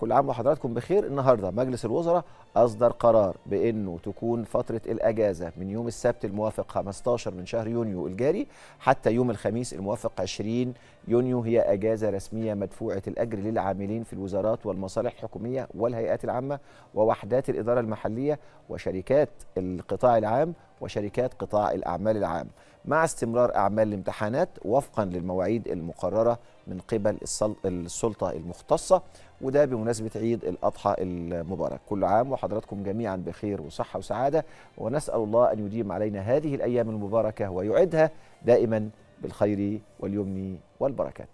كل عام وحضراتكم بخير. النهارده مجلس الوزراء أصدر قرار بأنه تكون فترة الأجازة من يوم السبت الموافق 15 من شهر يونيو الجاري حتى يوم الخميس الموافق 20 يونيو. هي أجازة رسمية مدفوعة الأجر للعاملين في الوزارات والمصالح الحكومية والهيئات العامة ووحدات الإدارة المحلية وشركات القطاع العام وشركات قطاع الأعمال العام مع استمرار أعمال الامتحانات وفقا للمواعيد المقررة من قبل السلطة المختصة وده بمناسبة عيد الأضحى المبارك. كل عام وحضراتكم جميعا بخير وصحة وسعادة ونسأل الله أن يديم علينا هذه الأيام المباركة ويعدها دائما بالخير واليمن والبركات.